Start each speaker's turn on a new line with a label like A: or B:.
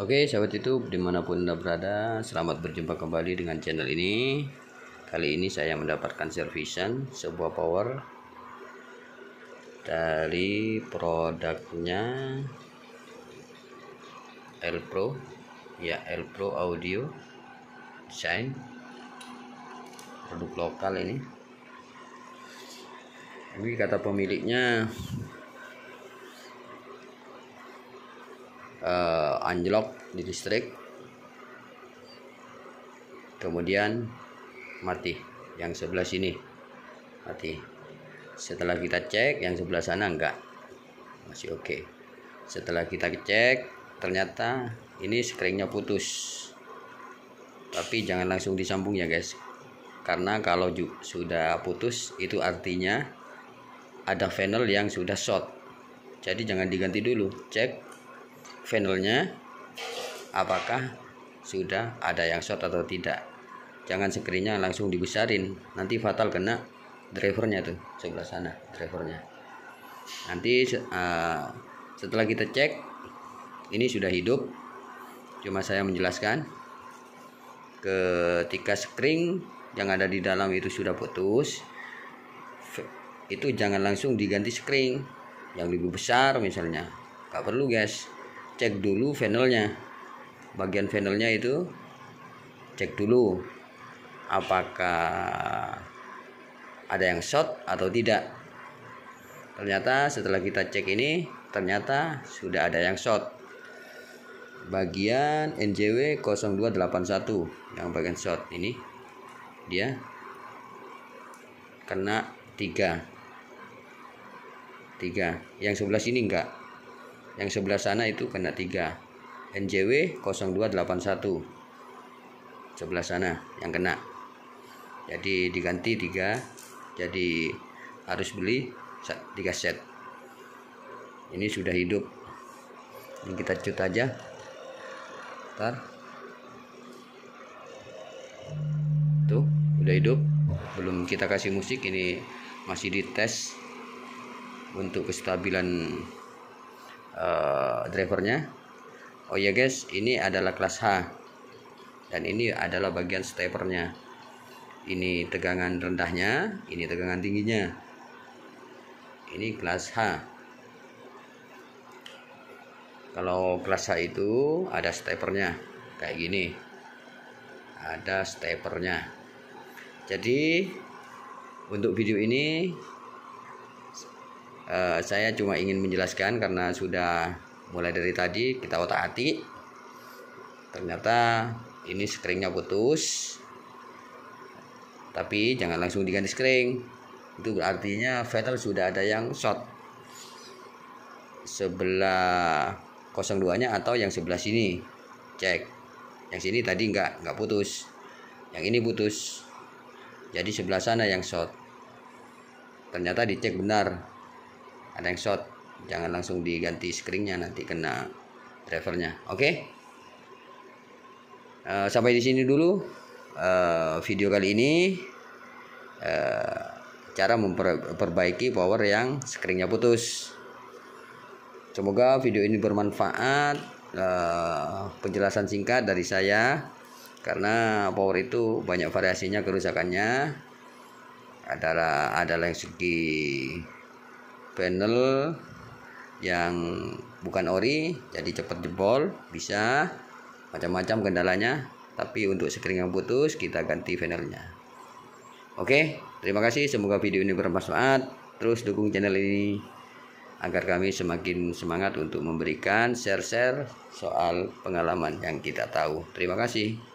A: Oke sahabat YouTube di mana pun anda berada Selamat berjumpa kembali dengan channel ini. Kali ini saya mendapatkan servisan Sebuah power Dari produknya L Pro. Ya L Pro Audio Design. Produk lokal ini. Ini kata pemiliknya uh, anjlok di listrik. Kemudian mati yang sebelah sini. Mati. Setelah kita cek yang sebelah sana enggak. Masih oke. Okay. setelah kita cek ternyata ini springnya putus. Tapi jangan langsung disambung ya guys. Karena kalau sudah putus itu artinya ada panel yang sudah short. Jadi jangan diganti dulu. Cek panelnya apakah sudah ada yang short atau tidak? Jangan screennya langsung dibesarin. Nanti fatal kena drivernya tuh sebelah sana drivernya. Nanti uh, setelah kita cek ini sudah hidup. Cuma saya menjelaskan ketika screen yang ada di dalam itu sudah putus itu jangan langsung diganti screen yang lebih besar misalnya. Nggak perlu guys cek dulu funnelnya bagian funnelnya itu cek dulu apakah ada yang short atau tidak. Ternyata setelah kita cek ini ternyata sudah ada yang short. Bagian NJW 0281 yang bagian short ini. Dia kena tiga. Tiga. Yang sebelah sini enggak yang sebelah sana itu kena 3 NJW 0281 sebelah sana yang kena. Jadi diganti 3 jadi harus beli 3 set. Ini sudah hidup. Ini kita cut aja. Ntar. Tuh udah hidup. Belum kita kasih musik ini masih dites untuk kestabilan uh, drivernya. Oh ya guys ini adalah kelas H. Dan ini adalah bagian stepernya. Ini tegangan rendahnya ini tegangan tingginya. Ini kelas H. Kalau kelas H itu ada stepernya kayak gini. Ada stepernya. Jadi untuk video ini uh, saya cuma ingin menjelaskan karena sudah mulai dari tadi kita otak hati ternyata ini screennya putus. Tapi jangan langsung diganti screen itu artinya fatal sudah ada yang short. Sebelah 02 nya atau yang sebelah sini? Cek. Yang sini tadi enggak enggak putus. Yang ini putus. Jadi sebelah sana yang short. Ternyata dicek benar ada yang short. Jangan langsung diganti screennya nanti kena drivernya. Oke? Okay? uh, eh, sampai di sini dulu uh, video kali ini. Uh, cara memperbaiki power yang screennya putus. Semoga video ini bermanfaat. Uh, penjelasan singkat dari saya karena power itu banyak variasinya kerusakannya. Adalah adalah yang segi panel yang bukan ori jadi cepat jebol bisa. Macam-macam kendalanya tapi untuk screen yang putus kita ganti panelnya. Oke terima kasih. Semoga video ini bermanfaat. Terus dukung channel ini agar kami semakin semangat untuk memberikan share-share soal pengalaman yang kita tahu. Terima kasih